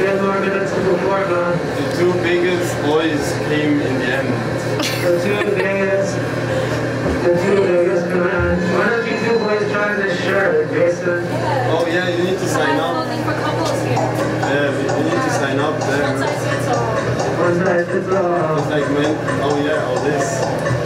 The two biggest boys came in the end. the two biggest, the two biggest commands. Why don't you two boys try this shirt, Jason? Oh yeah, you need to sign up. Yeah, you need to sign up there. One size fits all. One size fits all. Like men. Oh yeah, all this.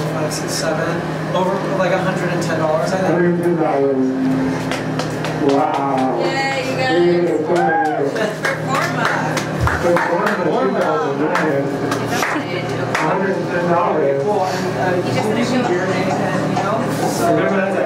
Four, five, six, seven, over like hundred and ten dollars, I think. Hundred and ten dollars. Wow. Yeah, you Three guys. to five. Performa. Perform at 2009. Hundred and ten dollars. Cool, and, uh, You just we'll finished give your- you your name and, you know, so. Remember, that's